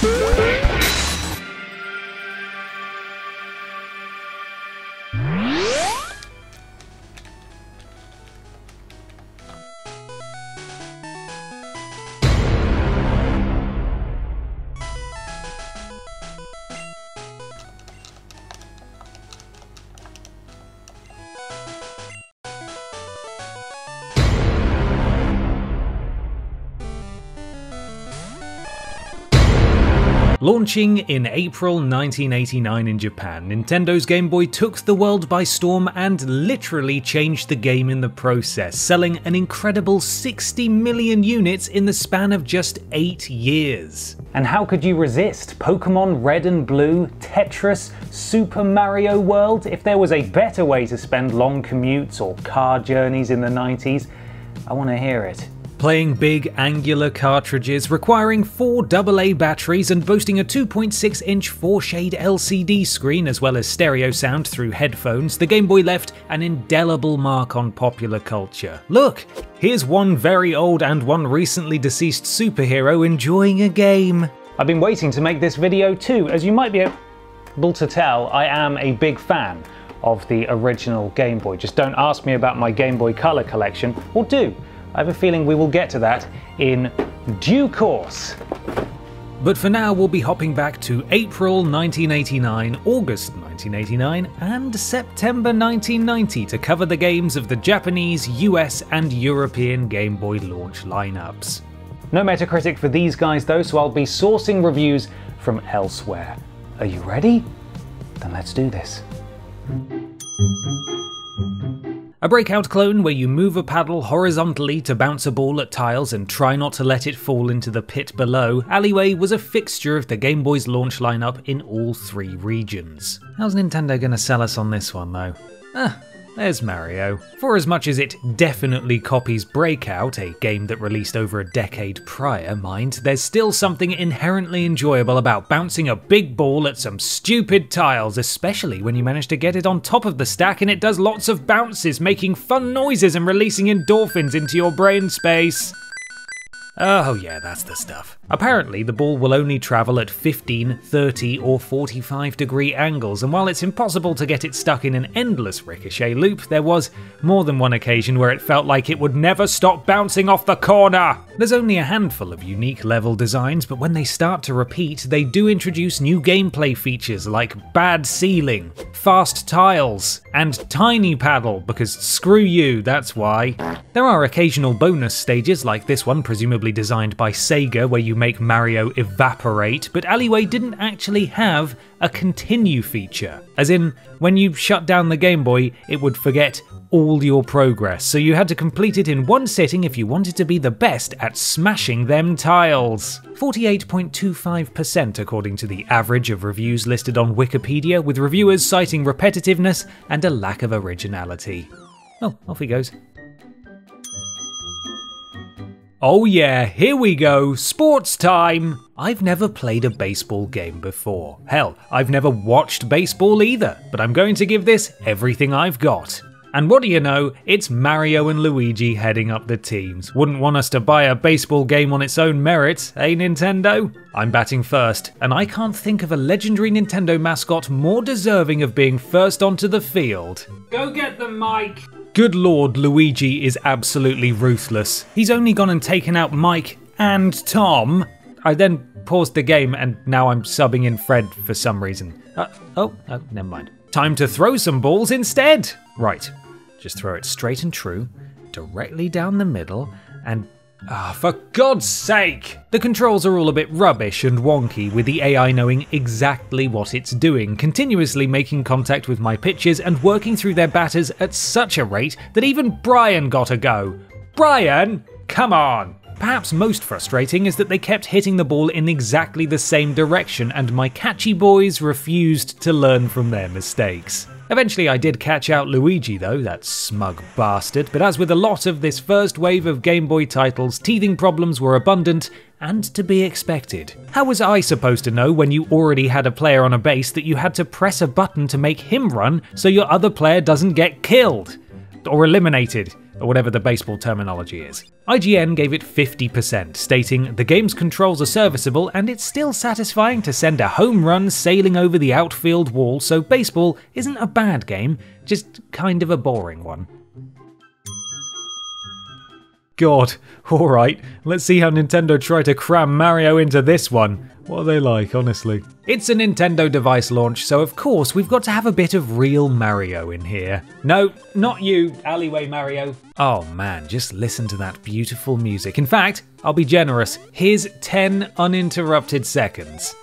Música Launching in April 1989 in Japan, Nintendo's Game Boy took the world by storm and literally changed the game in the process, selling an incredible 60 million units in the span of just 8 years. And how could you resist Pokemon Red and Blue, Tetris, Super Mario World? If there was a better way to spend long commutes or car journeys in the 90s, I want to hear it playing big angular cartridges requiring four AA batteries and boasting a 2.6 inch 4 shade LCD screen as well as stereo sound through headphones, the Game Boy left an indelible mark on popular culture. Look, here's one very old and one recently deceased superhero enjoying a game. I've been waiting to make this video too, as you might be able to tell, I am a big fan of the original Game Boy. Just don't ask me about my Game Boy Color collection, or do. I have a feeling we will get to that in due course. But for now, we'll be hopping back to April 1989, August 1989, and September 1990 to cover the games of the Japanese, US, and European Game Boy launch lineups. No Metacritic for these guys though, so I'll be sourcing reviews from elsewhere. Are you ready? Then let's do this. A breakout clone where you move a paddle horizontally to bounce a ball at tiles and try not to let it fall into the pit below, Alleyway was a fixture of the Game Boy's launch lineup in all three regions. How's Nintendo gonna sell us on this one though? Ah, there's Mario. For as much as it definitely copies Breakout, a game that released over a decade prior, mind, there's still something inherently enjoyable about bouncing a big ball at some stupid tiles, especially when you manage to get it on top of the stack and it does lots of bounces, making fun noises and releasing endorphins into your brain space. Oh, yeah, that's the stuff. Apparently, the ball will only travel at 15, 30, or 45 degree angles, and while it's impossible to get it stuck in an endless ricochet loop, there was more than one occasion where it felt like it would never stop bouncing off the corner. There's only a handful of unique level designs, but when they start to repeat, they do introduce new gameplay features like bad ceiling, fast tiles, and tiny paddle, because screw you, that's why. There are occasional bonus stages like this one, presumably designed by Sega, where you make Mario evaporate, but Alleyway didn't actually have a continue feature. As in, when you shut down the Game Boy, it would forget all your progress, so you had to complete it in one sitting if you wanted to be the best at smashing them tiles. 48.25% according to the average of reviews listed on Wikipedia, with reviewers citing repetitiveness and a lack of originality. Oh, off he goes. Oh yeah, here we go, sports time! I've never played a baseball game before. Hell, I've never watched baseball either, but I'm going to give this everything I've got. And what do you know, it's Mario and Luigi heading up the teams. Wouldn't want us to buy a baseball game on its own merits, eh Nintendo? I'm batting first, and I can't think of a legendary Nintendo mascot more deserving of being first onto the field. Go get them, Mike! Good lord, Luigi is absolutely ruthless. He's only gone and taken out Mike and Tom. I then paused the game and now I'm subbing in Fred for some reason. Uh, oh, oh, never mind. Time to throw some balls instead. Right, just throw it straight and true, directly down the middle, and Ah, for God's sake! The controls are all a bit rubbish and wonky, with the AI knowing exactly what it's doing, continuously making contact with my pitches and working through their batters at such a rate that even Brian got a go. Brian, come on! Perhaps most frustrating is that they kept hitting the ball in exactly the same direction, and my catchy boys refused to learn from their mistakes. Eventually, I did catch out Luigi, though, that smug bastard, but as with a lot of this first wave of Game Boy titles, teething problems were abundant and to be expected. How was I supposed to know when you already had a player on a base that you had to press a button to make him run so your other player doesn't get killed? Or eliminated? Or whatever the baseball terminology is. IGN gave it 50%, stating, The game's controls are serviceable and it's still satisfying to send a home run sailing over the outfield wall, so baseball isn't a bad game, just kind of a boring one. God, alright, let's see how Nintendo try to cram Mario into this one. What are they like, honestly? It's a Nintendo device launch, so of course we've got to have a bit of real Mario in here. No, not you, Alleyway Mario. Oh man, just listen to that beautiful music. In fact, I'll be generous. Here's 10 uninterrupted seconds.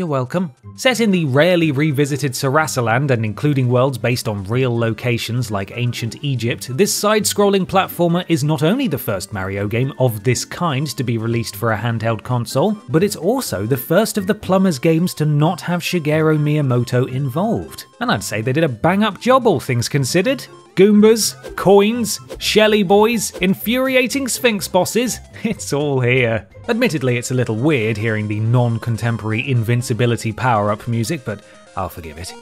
You're welcome. Set in the rarely revisited Sarasaland and including worlds based on real locations like ancient Egypt, this side scrolling platformer is not only the first Mario game of this kind to be released for a handheld console, but it's also the first of the Plumbers games to not have Shigeru Miyamoto involved. And I'd say they did a bang up job, all things considered. Goombas, coins, Shelly boys, infuriating Sphinx bosses, it's all here. Admittedly, it's a little weird hearing the non contemporary invincibility power up music, but I'll forgive it.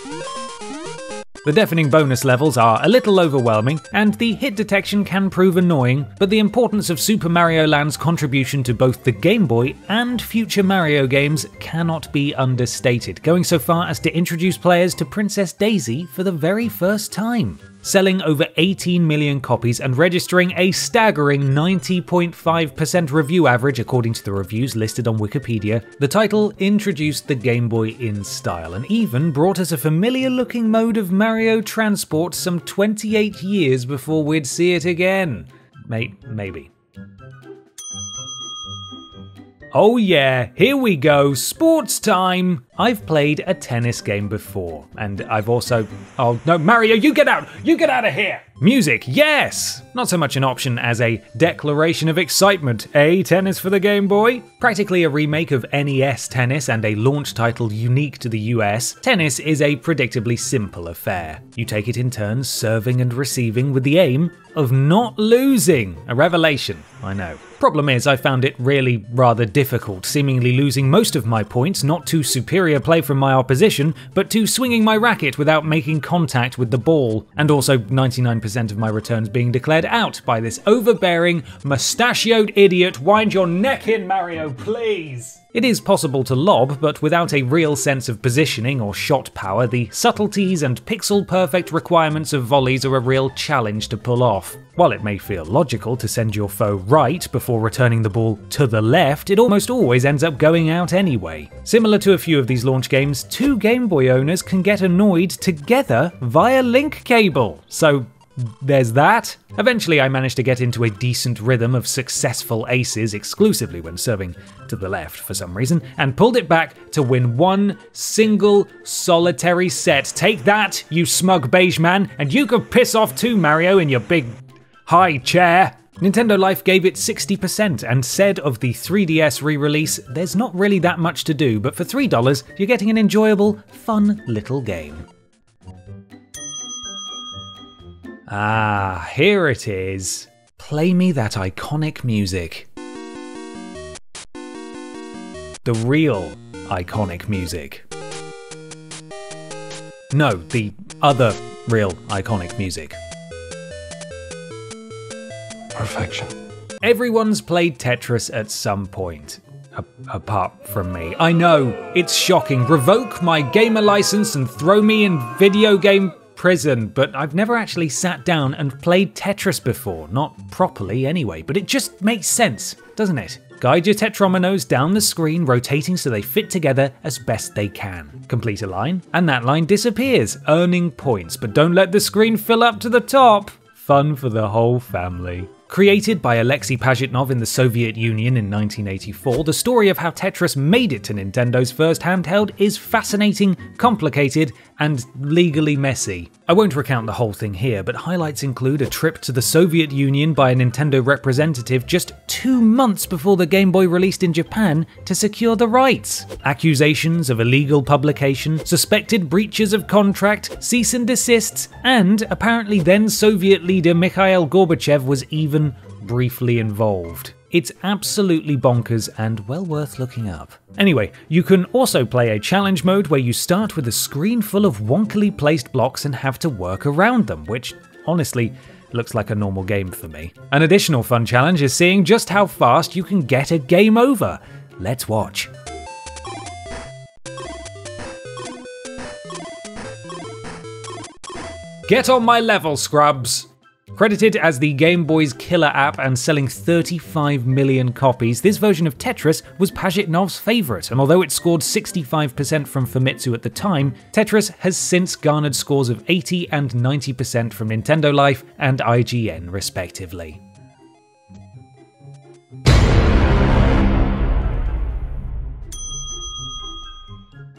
The deafening bonus levels are a little overwhelming, and the hit detection can prove annoying, but the importance of Super Mario Land's contribution to both the Game Boy and future Mario games cannot be understated, going so far as to introduce players to Princess Daisy for the very first time selling over 18 million copies and registering a staggering 90.5% review average according to the reviews listed on Wikipedia, the title introduced the Game Boy in style and even brought us a familiar looking mode of Mario Transport some 28 years before we'd see it again. Mate, maybe. Oh yeah, here we go, sports time! I've played a tennis game before, and I've also. Oh no, Mario, you get out! You get out of here! Music, yes! Not so much an option as a declaration of excitement, eh, tennis for the Game Boy? Practically a remake of NES Tennis and a launch title unique to the US, tennis is a predictably simple affair. You take it in turns, serving and receiving with the aim of not losing. A revelation, I know. Problem is, I found it really rather difficult, seemingly losing most of my points not to superior play from my opposition, but to swinging my racket without making contact with the ball, and also 99% of my returns being declared out by this overbearing, mustachioed idiot. Wind your neck in, Mario, please! It is possible to lob, but without a real sense of positioning or shot power, the subtleties and pixel perfect requirements of volleys are a real challenge to pull off. While it may feel logical to send your foe right before returning the ball to the left, it almost always ends up going out anyway. Similar to a few of these launch games, two Game Boy owners can get annoyed together via link cable. So there's that. Eventually, I managed to get into a decent rhythm of successful aces exclusively when serving to the left for some reason, and pulled it back to win one single solitary set. Take that, you smug beige man, and you can piss off too, Mario, in your big high chair. Nintendo Life gave it 60% and said of the 3DS re release, there's not really that much to do, but for $3, you're getting an enjoyable, fun little game. Ah, here it is. Play me that iconic music. The real iconic music. No, the other real iconic music. Perfection. Everyone's played Tetris at some point. Apart from me. I know, it's shocking. Revoke my gamer license and throw me in video game prison, but I've never actually sat down and played Tetris before. Not properly, anyway, but it just makes sense, doesn't it? Guide your tetrominos down the screen, rotating so they fit together as best they can. Complete a line, and that line disappears, earning points, but don't let the screen fill up to the top. Fun for the whole family. Created by Alexei Pajitnov in the Soviet Union in 1984, the story of how Tetris made it to Nintendo's first handheld is fascinating, complicated, and legally messy. I won't recount the whole thing here, but highlights include a trip to the Soviet Union by a Nintendo representative just two months before the Game Boy released in Japan to secure the rights, accusations of illegal publication, suspected breaches of contract, cease and desists, and apparently then Soviet leader Mikhail Gorbachev was even briefly involved. It's absolutely bonkers and well worth looking up. Anyway, you can also play a challenge mode where you start with a screen full of wonkily placed blocks and have to work around them, which honestly looks like a normal game for me. An additional fun challenge is seeing just how fast you can get a game over. Let's watch. Get on my level, scrubs! Credited as the Game Boy's killer app and selling 35 million copies, this version of Tetris was Pajitnov's favourite, and although it scored 65% from Famitsu at the time, Tetris has since garnered scores of 80 and 90% from Nintendo Life and IGN, respectively.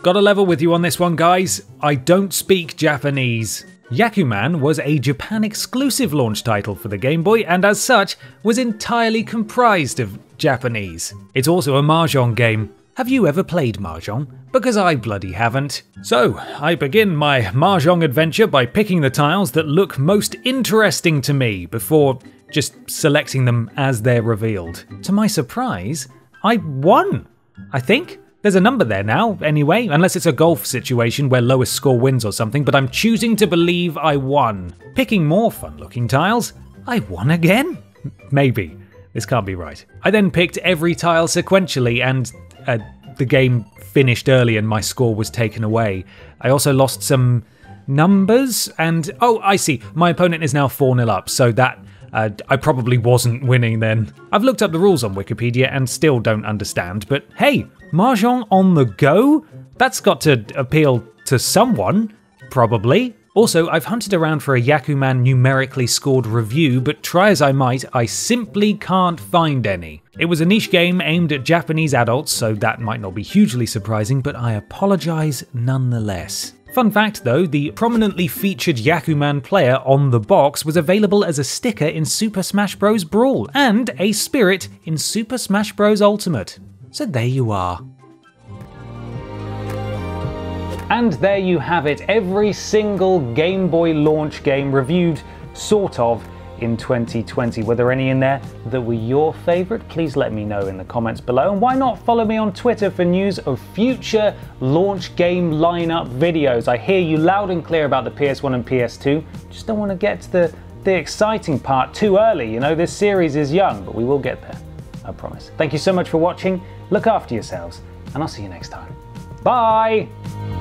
Got a level with you on this one, guys. I don't speak Japanese. Yakuman was a Japan exclusive launch title for the Game Boy and as such was entirely comprised of Japanese. It's also a Mahjong game. Have you ever played Mahjong? Because I bloody haven't. So, I begin my Mahjong adventure by picking the tiles that look most interesting to me before just selecting them as they're revealed. To my surprise, I won! I think? There's a number there now, anyway, unless it's a golf situation where lowest score wins or something, but I'm choosing to believe I won. Picking more fun looking tiles, I won again? Maybe. This can't be right. I then picked every tile sequentially, and uh, the game finished early and my score was taken away. I also lost some numbers, and oh, I see, my opponent is now 4 0 up, so that uh, I probably wasn't winning then. I've looked up the rules on Wikipedia and still don't understand, but hey, Mahjong on the go? That's got to appeal to someone, probably. Also, I've hunted around for a Yakuman numerically scored review, but try as I might, I simply can't find any. It was a niche game aimed at Japanese adults, so that might not be hugely surprising, but I apologise nonetheless. Fun fact though, the prominently featured Yakuman player on the box was available as a sticker in Super Smash Bros. Brawl and a spirit in Super Smash Bros. Ultimate. So there you are. And there you have it, every single Game Boy launch game reviewed, sort of, in 2020. Were there any in there that were your favourite? Please let me know in the comments below. And why not follow me on Twitter for news of future launch game lineup videos? I hear you loud and clear about the PS1 and PS2, just don't want to get to the, the exciting part too early. You know, this series is young, but we will get there. I promise. Thank you so much for watching. Look after yourselves, and I'll see you next time. Bye!